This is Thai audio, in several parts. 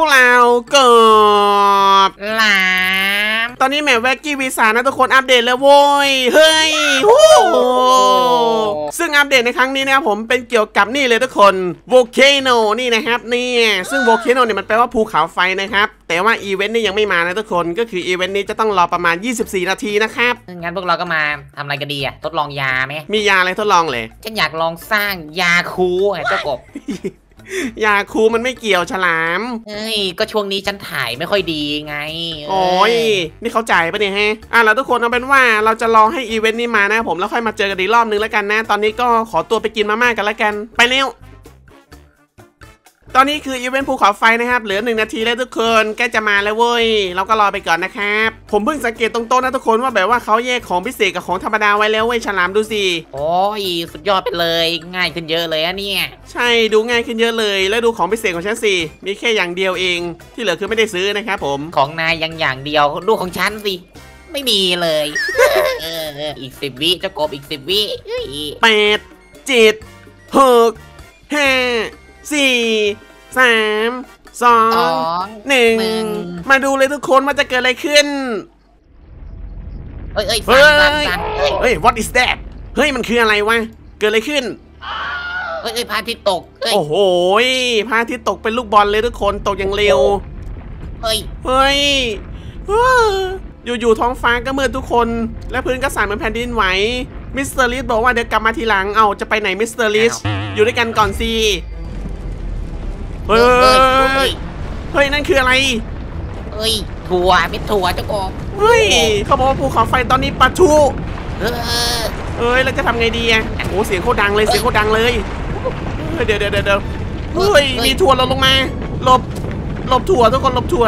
พวกเราเกิบหลามตอนนี้แมวแวกกี้วีสานะทุกคนอัปเดตแล้วโว้ย เฮ้ยฮู้ซึ่งอัปเดตในครั้งนี้นะครับผมเป็นเกี่ยวกับนี่เลยทุกคน volcano นี่นะครับนี่ซึ่ง volcano เนี่ยมันแปลว่าภูเขาไฟนะครับแต่ว่าอีเวนต์นี่ยังไม่มานะทุกคนก็คืออีเวนต์นี้จะต้องรอประมาณ 24 นาทีนะครับงั้นพวกเราก็มาทำอะไรกันดีอะทดลองยาไหมมียาอะไรทดลองเลยฉันอยากลองสร้างยาคูอะเจ้ากบ ยาคูมันไม่เกี่ยวฉลามเฮ้ย ก็ช่วงนี้ฉันถ่ายไม่ค่อยดีไงเโอ้ยนี่เขาจ่ายปะเนี่ยฮะอะแล้วทุกคนเอาเป็นว่าเราจะรอให้อีเวนต์นี้มานะผมแล้วค่อยมาเจอกันอีกรอบนึงแล้วกันนะ ตอนนี้ก็ขอตัวไปกินมาม่ากันแล้วกัน ไปเร็ว ตอนนี้คืออีเวนต์ภูเขาไฟนะครับ เหลือหนึ่งนาทีแล้วทุกคนใกล้จะมาแล้วเว้ย เราก็รอไปก่อนนะครับ ผมเพิ่งสังเกตตรงโต๊ะนะทุกคนว่าแบบว่าเขาแยกของพิเศษกับของธรรมดาไว้แล้วเว้ยฉลามดูสิ โอ้ยสุดยอดไปเลยง่ายขึ้นเยอะเลยอะเนี่ย ใช่ดูง่ายขึ้นเยอะเลย แล้วดูของพิเศษของฉันสิมีแค่อย่างเดียวเอง ที่เหลือคือไม่ได้ซื้อนะครับผม ของนายยังอย่างเดียวดูของฉันสิไม่มีเลยเออเอออีกสิบวิเจ้ากบอีกสิบวิเฮ้ยแปดเจ็ดหกห้า สี่สามสอสงองหนึ่งหนึ่งมาดูเลยทุกคนว่าจะเกิดอะไรขึ้นเอ้ยเอ้ยเฮ้สั่ยนสั่นสั่นเอ้ยเฮ้ย what is that เฮ้ยมันคืออะไรวะ เกิดอะไรขึ้นเอ้ยเอ้ยพระอาทิตย์ตกเอ้ยโอ้โหยพระอาทิตย์ตกเป็นลูกบอลเลยทุกคนตกอย่างเร็วเอ้ย เฮ้ยเฮ้ออยู่ๆท้องฟ้าก็มืดทุกคน และพื้นก็สั่นเหมือนแผ่นดินไหวมิสเตอร์ลิสบอกว่าเดี๋ยวกลับมาทีหลัง เอาจะไปไหนมิสเตอร์ลิสอยู่ด้วยกันก่อนสิ เฮ้เอ้ยเอ้ยยเฮ้ยนั่นคืออะไรเอ้ยถั่วเป็นถั่วเจ้ากบเฮ้ยเขาบอกว่าภูเขาไฟตอนนี้ปะทุเออเอ้ยเราจะทำไงดีอะโอ้เสียงโคตรดังเลยเสียงโคตรดังเลยเฮ้ยเดี๋ยวเดี๋ยวเดี๋ยวเดี๋ยวเฮ้ยมีถั่วหล่นลงมาหลบหลบถั่วทุกคนหลบถั่ว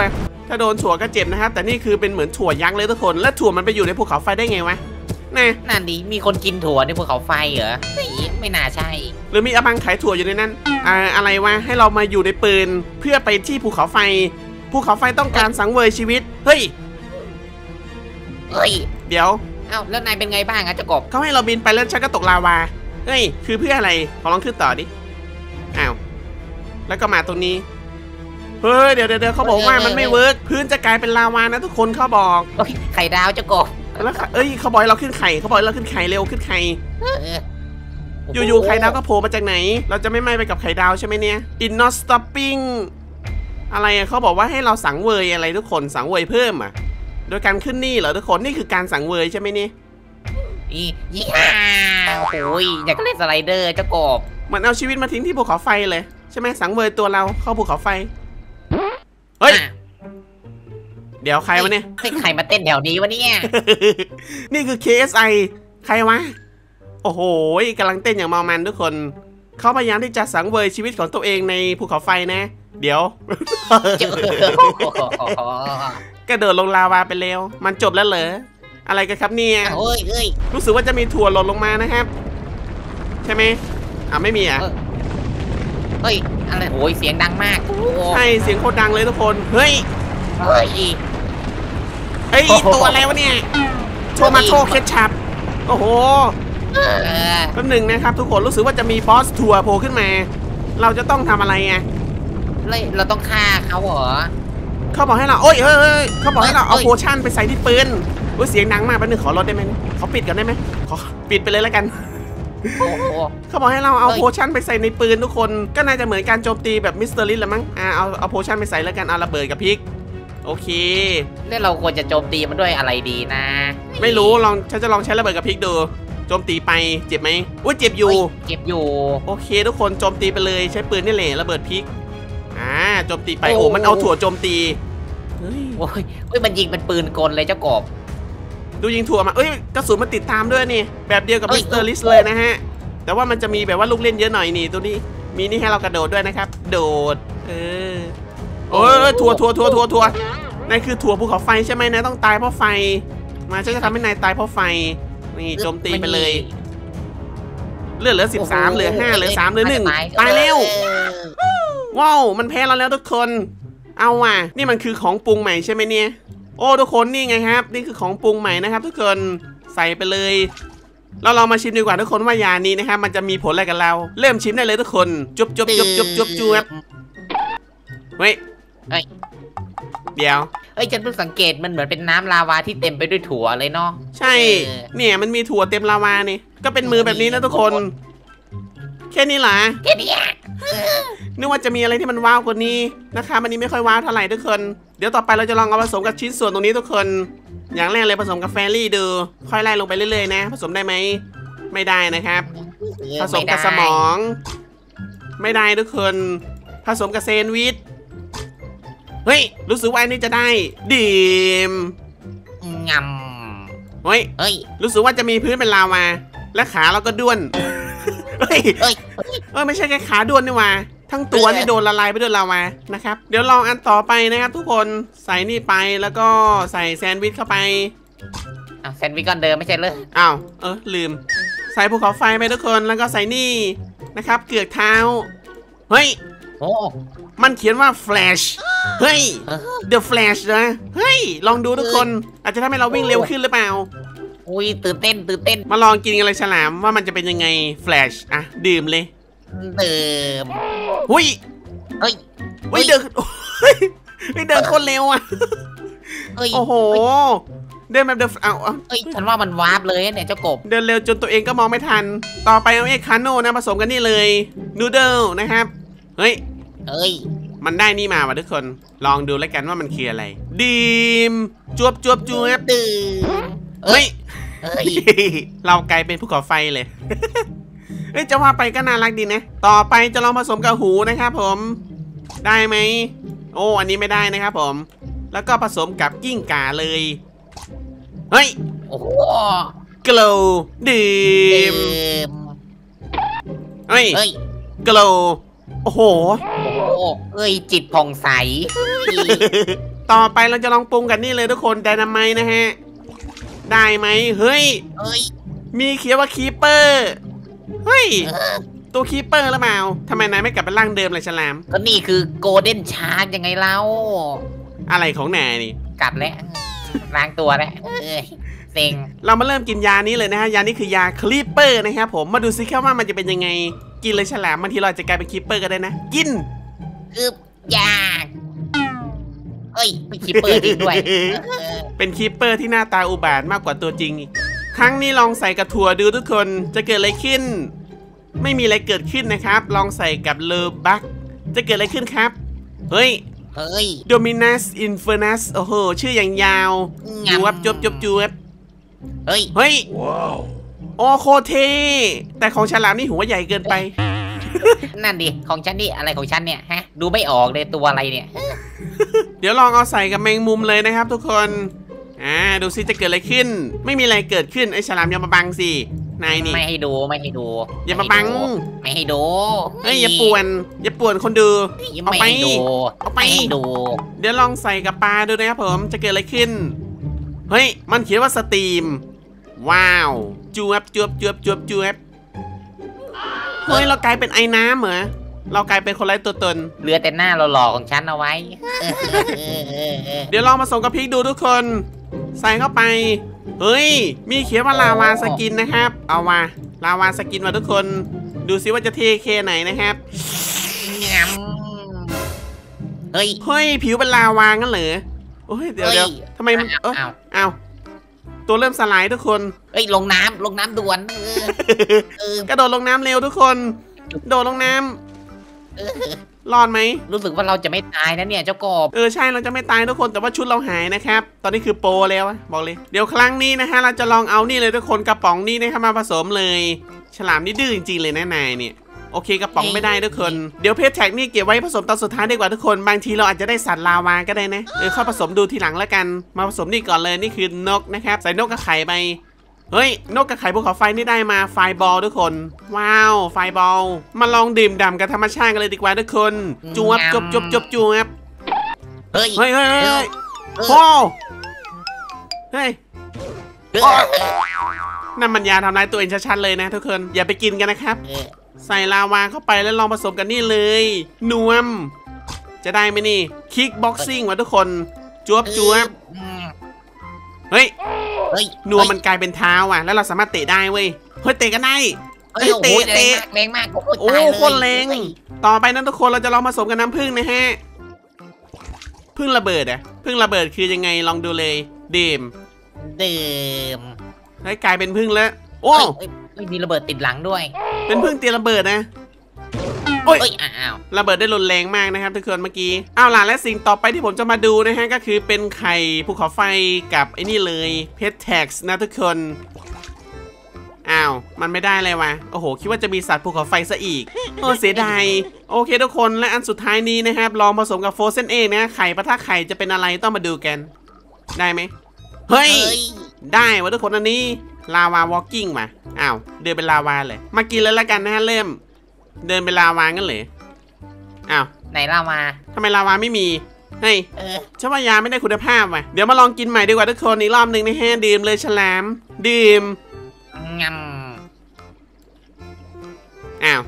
ถ้าโดนถั่วก็เจ็บนะครับ แต่นี่คือเป็นเหมือนถั่วยักษ์เลยทุกคน แล้วถั่วมันไปอยู่ในภูเขาไฟได้ไงวะน่ะนั่นดิมีคนกินถั่วในภูเขาไฟเหรอเฮ้ย ไม่น่าใช่ หรือมีอบังขายถั่วอยู่ในนั้นอ่าอะไรวะให้เรามาอยู่ในปืนเพื่อไปที่ภูเขาไฟภูเขาไฟต้องการสังเวยชีวิต เฮ้ยเฮ้ย เดี๋ยว เอ้าแล้วนายเป็นไงบ้างอะเจ้ากบเขาให้เราบินไปแล้วฉันก็ตกลาวา เฮ้ย คือเพื่ออะไร ขอลองขึ้นต่อดิอ้าวแล้วก็มาตรงนี้ เฮ้ย เดี๋ยวเดี๋ยวเดี๋ยวเขาบอกว่ามันไม่ work พื้นจะกลายเป็นลาวานะทุกคนเขาบอก โอ้ยไข่ดาวเจ้ากบ แล้วค่ะเอ้ยเขาบอกให้เราขึ้นไข่เขาบอกให้เราขึ้นไข่เร็วขึ้นไข่เอออยู่ๆไข่ดาวก็โผล่มาจากไหน เราจะไม่ไหม้ไปกับไข่ดาวใช่ไหมเนี่ย in not stopping อะไรอะเขาบอกว่าให้เราสังเวยอะไรทุกคนสังเวยเพิ่มอะ โดยการขึ้นนี่เหรอทุกคนนี่คือการสังเวยใช่ไหมเนี่ยอียี่ห้าโอ้ยอยากเล่นสไลเดอร์เจ้ากบเหมือนเอาชีวิตมาทิ้งที่ภูเขาไฟเลย ใช่ไหมสังเวยตัวเราเข้าภูเขาไฟ เฮ้ยอะเดี๋ยวใครวะเนี่ยเฮ้ยใครมาเต้นแถวนี้วะเนี่ย นี่คือ KSI ใครวะ โอ้โหกำลังเต้นอย่างเมามันทุกคน เขาพยายามที่จะสังเวยชีวิตของตัวเองในภูเขาไฟนะ เดี๋ยวเจอกระโดดลงลาวาไปแล้วมันจบแล้วเหรอ อะไรกันครับเนี่ยเฮ้ยเฮ้ยรู้สึกว่าจะมีถั่วหล่นลงมานะครับ ใช่ไหมอ่าไม่มีอะเออเฮ้ย อะไรโอ้ยเสียงดังมากโอ้ใช่เสียงโคตรดังเลยทุกคน เฮ้ย เฮ้ยเอ้ยโอ้โหตัวอะไรวะเนี่ย tomato ketchup โอ้โหเออ แป๊บหนึ่งนะครับทุกคนรู้สึกว่าจะมีบอสถั่วโผล่ขึ้นมา เราจะต้องทำอะไรไงเลยเราต้องฆ่าเขาเหรอเขาบอกให้เราโอ้ยเฮ้ยเฮ้ยเขาบอกให้เราเอาเฮ้ย potion ไปใส่ที่ปืนอุ้ยเสียงดังมากแป๊บนึงขอลดได้ไหมขอปิดก่อนได้ไหมขอปิดไปเลยแล้วกันโอ้โหเขาบอกให้เราเอาเฮ้ย potion ไปใส่ในปืนทุกคนก็น่าจะเหมือนการโจมตีแบบมิสเตอร์ลิสแหละมั้งอ่าเอาเอา potion ไปใส่แล้วกันเอาระเบิดกับพริกโอเคแล้วเราควรจะโจมตีมันด้วยอะไรดีนะ ไม่รู้ลองฉันจะลองใช้ระเบิดกับพริกดู โจมตีไปเจ็บไหมอุ้ยเจ็บอยู่เฮ้เจ็บอยู่ โอเค ทุกคนโจมตีไปเลยใช้ปืนนี่แหละระเบิดพริกอ่าโจมตีไปโอ้โอ้มันเอาถั่วโจมตีเฮ้ยโอ้ยเฮ้ยมันยิงเป็นปืนกลเลยเจ้ากบดูยิงถั่วมาเอ้ยกระสุนมันติดตามด้วยนี่ แบบเดียวกับเอ้ยมิสเตอร์ลิสเลยนะฮะ แต่ว่ามันจะมีแบบว่าลูกเล่นเยอะหน่อยนี่ตัวนี้ มีนี่ให้เรากระโดดด้วยนะครับ โดด เออ โอ้ยถั่วถั่วถั่วถั่วถั่วนั่นคือถั่วภูเขาไฟใช่ไหมนายต้องตายเพราะไฟ มาฉันจะทำให้นายตายเพราะไฟ นี่โจมตีไปเลย เลือดเหลือสิบสามเหลือห้าเหลือสามเหลือหนึ่งตายเร็วเออว้าวมันแพ้เราแล้วทุกคน เอาว่ะ นี่มันคือของปรุงใหม่ใช่ไหมเนี่ย โอ้ทุกคนนี่ไงครับ นี่คือของปรุงใหม่นะครับ ทุกคนใส่ไปเลยเราลองมาชิมดีกว่าทุกคนว่ายานี้นะครับมันจะมีผลอะไรกับเรา เริ่มชิมได้เลยทุกคน จุบจุบจุบจุบจุบจุบเฮ้ย เดี๋ยว เอ้ยฉันเพิ่งสังเกตมันเหมือนเป็นน้ำลาวาที่เต็มไปด้วยถั่วเลยเนาะ ใช่ เออ เนี่ยมันมีถั่วเต็มลาวานี่ ก็เป็นมือแบบนี้นะทุกคน แค่นี้เหรอแค่เนี้ยนึกว่าจะมีอะไรที่มันว้าวกว่านี้นะคะมันนี้ไม่ค่อยว้าวเท่าไหร่ทุกคน เดี๋ยวต่อไปเราจะลองเอาผสมกับชิ้นส่วนตรงนี้ทุกคน อย่างแรกเลยผสมกับแฟรี่ดู ค่อยไล่ลงไปเรื่อยๆนะ ผสมได้ไหม ไม่ได้นะครับ เออผสมกับไได้สมอง ไม่ได้ทุกคน ผสมกับเซนด์วิช เฮ้ย รู้สึกว่าอันนี้จะได้ดีมงเฮ้ยำเฮ้ย รู้สึกว่าจะมีพื้นเป็นลาวา และขาเราก็ด้วน เฮ้ยเอ้ยเออไม่ใช่แค่ขาด้วนนี่หว่าทั้งตัวนี่โดนละลายไปด้วยลาวานะครับ เดี๋ยวลองอันต่อไปนะครับทุกคนใส่นี่ไปแล้วก็ใส่แซนด์วิชเข้าไปอ้าวแซนด์วิชก้อนเดิมไม่ใช่เลยอ้าวเออลืม ใส่ภูเขาไฟไปทุกคนแล้วก็ใส่นี่นะครับ เกือกเท้า เฮ้ย โอ้มันเขียนว่า Flash เฮ้ย The Flash นะ เฮ้ย ลองดูทุกคน อาจจะทำให้เราวิ่งเร็วขึ้นหรือเปล่า อุ้ยตื่นเต้นตื่นเต้น มาลองกินกันเลยฉลามว่ามันจะเป็นยังไง Flash อะ ดื่มเลยดื่มหุยเฮ้ยเฮ้ยเดินเฮ้ยเฮ้ยเดินคนเร็วอะเฮ้ยโอ้โห เดินแบบเดินเอาเอาเฮ้ยฉันว่ามัน warp เลยเนี่ยเจ้ากบ เดินเร็วจนตัวเองก็มองไม่ทัน ต่อไปเอา volcano นะผสมกันนี่เลย noodle นะครับ เฮ้ย เฮ้ย มันได้นี่มาว่ะทุกคน ลองดูแล้วกันว่ามันคืออะไร ดีมจวบจวบจวบดื่มเฮ้ย เฮ้ย เรากลายเป็นภูเขาไฟเลย เฮ้ยจะว่าไปก็น่ารักดีนะ ต่อไปจะลองผสมกับหูนะครับผม ได้ไหม โอ้ อันนี้ไม่ได้นะครับผม แล้วก็ผสมกับกิ้งก่าเลย เฮ้ย โอ้โหกลวดื่ดื่มมเฮ้ยเฮ้ยกลว โอ้โห โอ้โหเอ้ยจิตผ่องใสเฮ้ยต่อไปเราจะลองปรุงกันนี่เลยทุกคนไดนาไมต์นะฮะ ได้ไหมเฮ้ยเฮ้ยมีเขียนว่า creeper เฮ้ย เออตัว creeper หรือเปล่าทำไมนายไม่กลับเป็นร่างเดิมเลยฉลาม ก็นี่คือ golden shark ยังไงเล่าอะไรของนายนี่กัดแล้วล้างตัวแล้วเอ้ยเซ็งเรามาเริ่มกินยานี้เลยนะฮะ ยานี้คือยา creeper นะครับผม มาดูซิแค่ว่ามันจะเป็นยังไง กินเลยฉลามบางทีเราอาจจะกลายเป็น creeper ก็ได้นะ กินอึบยากเอ้ยมี creeper จริงด้วยเออเป็น creeper ที่หน้าตาอุบาทว์มากกว่าตัวจริงอีกครั้งนี้ลองใส่กับถั่วดูทุกคนจะเกิดอะไรขึ้น ไม่มีอะไรเกิดขึ้นนะครับ ลองใส่กับ Robux จะเกิดอะไรขึ้นครับ เฮ้ยเฮ้ย Dominus Infernus โอ้โห ชื่ออย่างยาวงจวบจวบจวบจวบเฮ้ย เฮ้ย โอ้โคตรเทแต่ของฉลามนี่หัวใหญ่เกินไป นั่นดิ ของฉันนี่อะไรของฉันเนี่ยฮะ ดูไม่ออกเลยตัวอะไรเนี่ย เดี๋ยวลองเอาใส่กับแมงมุมเลยนะครับทุกคน อ่า ดูซิจะเกิดอะไรขึ้น ไม่มีอะไรเกิดขึ้นไอ้ฉลามอย่ามาบังสิ นายนี่ ไม่ให้ดูไม่ให้ดู อย่ามาบัง ไม่ให้ดูเฮ้ยอย่าป่วน อย่าป่วนคนดู เอาไม่ไปให้ดูเอาไปไม่ให้ดู เดี๋ยวลองใส่กับปลาดูนะครับผม จะเกิดอะไรขึ้น เฮ้ย มันเขียนว่า steam ว้าว จวบจวบจวบจวบจวบเฮ้ยเรากลายเป็นไอน้ำเหรอเรากลายเป็นคนไร้ตัวตน เหลือแต่หน้าหล่อๆของฉันเอาไว้ เดี๋ยวลองผสมกับพริกดูทุกคน ใส่เข้าไป เฮ้ย มีเขียนว่า lava skin นะครับ เอามา lava skin มาทุกคน ดูซิว่าจะเท่แค่ไหนนะครับ เฮ้ย เฮ้ย ผิวเป็นลาวางั้นเหรอโอ้ย เดี๋ยวเฮ้ยเดี๋ยวทำไมมันเอออ้าวเอา ตัวเริ่มสลายทุกคนเฮ้ยลงน้ำลงน้ำด่วนเออเออ กระโดดลงน้ำเร็วทุกคน โดดลงน้ำเออรอดไหม รู้สึกว่าเราจะไม่ตายนะเนี่ยเจ้ากบเออใช่เราจะไม่ตายทุกคนแต่ว่าชุดเราหายนะครับ ตอนนี้คือโปรแล้วอะบอกเลย เดี๋ยวครั้งนี้นะฮะเราจะลองเอานี่เลยทุกคนกระป๋องนี้นะครับมาผสมเลย ฉลามนี่ดื้อจริงๆเลยนะนายเนี่ย โอเคกระป๋องไม่ได้ทุกคน เดี๋ยวเพจแท็กนี่เก็บไว้ผสมตอนสุดท้ายดีกว่าทุกคน บางทีเราอาจจะได้สัตว์ลาวาก็ได้นะเออค่อยผสมดูทีหลังแล้วกัน มาผสมนี่ก่อนเลยนี่คือนกนะครับ ใส่นกกับไข่ไปเฮ้ย นกกับไข่ภูเขาไฟนี่ได้มาไฟบอลทุกคน ว้าว ไฟบอล มาลองดื่มด่ำกับธรรมชาติกันเลยดีกว่าทุกคนจวบจบจบจบจวบเฮ้ยเฮ้ยเฮ้ยเฮ้ยเฮ้ยเออโอ้เฮ้ยนั่นมันยาทำร้ายตัวเองชัดๆเลยนะทุกคน อย่าไปกินกันนะครับ ใส่ลาวาเข้าไปแล้วลองผสมกันนี่เลย นวม จะได้ไหมนี่ kickboxing วะทุกคนจวบจวบอืมเฮ้ยเฮ้ยนวมมันกลายเป็นเท้าอะ แล้วเราสามารถเตะได้เว้ยเฮ้ยเตะกันได้เฮ้ยโอ้โหเตะแรงมากแรงมากโอ้โหโอ้ตายเลยโคตรแรงต่อไปนั้นทุกคนเราจะลองผสมกับน้ำผึ้งนะฮะผึ้งระเบิดอะผึ้งระเบิดคือยังไงลองดูเลยดื่มดื่มให้กลายเป็นผึ้งแล้ว โอ้ เอ้ยเอ้ยเอ้ยมีระเบิดติดหลังด้วยเป็นผึ้งตีระเบิดนะ โอ้ย เอ้ยอ้าวระเบิดได้รุนแรงมากนะครับทุกคนเมื่อกี้เอาล่ะและสิ่งต่อไปที่ผมจะมาดูนะฮะก็คือเป็นไข่ภูเขาไฟกับไอ้นี่เลย pet tag นะทุกคน อ้าว มันไม่ได้เลยวะโอ้โห คิดว่าจะมีสัตว์ภูเขาไฟซะอีก โอ้เสียดาย โอเคทุกคนและอันสุดท้ายนี้นะครับ ลองผสมกับ frozen egg นะ ไข่ปะทะไข่จะเป็นอะไรต้องมาดูกัน ได้ไหม เฮ้ยเอ้ยได้วะทุกคนอันนี้ lava walking มาอ้าวเดินเป็นลาวาเลย มากินเลยละกันนะฮะเริ่ม เดินเป็นลาวางั้นเลยอ้าวไหนเล่ามาทำไมลาวาไม่มีเฮ้ยเออฉันว่ายาไม่ได้คุณภาพว่ะเดี๋ยวมาลองกินใหม่ดีกว่าทุกคนอีกรอบหนึ่งนะฮะดื่มเลยฉลาม ดื่มงอ้าว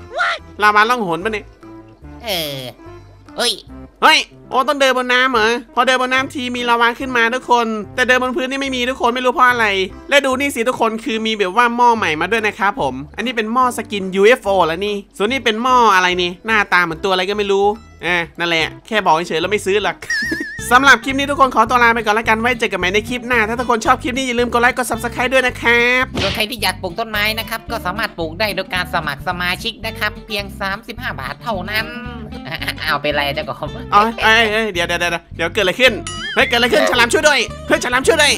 ลาวาล่องหนปะเนี่ยำเออเอ้ย เฮ้ยโอ้ต้องเดินบนน้ำเหรอพอเดินบนน้ำทีมีลาวาขึ้นมาทุกคน แต่เดินบนพื้นนี่ไม่มีทุกคนไม่รู้เพราะอะไร และดูนี่สิทุกคนคือมีแบบว่าหม้อใหม่มาด้วยนะครับผม อันนี้เป็นหม้อสกิน UFO แล้วนี่ ส่วนนี้เป็นหม้ออะไรนี่ หน้าตาเหมือนตัวอะไรก็ไม่รู้อ่นั่นแหละ แค่บอกเฉยๆแล้วไม่ซื้อหรอกสำหรับคลิปนี้ทุกคนขอตัวลาไปก่อนแล้วกันไว้เจอกันใหม่ในคลิปหน้า ถ้าทุกคนชอบคลิปนี้อย่าลืมกดไลค์กด subscribe ด้วยนะครับส่วนใครที่อยากปลูกต้นไม้นะครับก็สามารถปลูกได้โดยการสมัครสมาชิกนะครับเพียง 35 บาทเท่านั้น เอาเป็นไรเจ้ากบอ๋อเอ้ยเอ้ยเดี๋ยวเดี๋ยวเดี๋ยวเดี๋ยวเกิดอะไรขึ้นเฮ้ยเกิดอะไรขึ้นฉลามช่วยด้วยเฮ้ยฉลามช่วยด้วย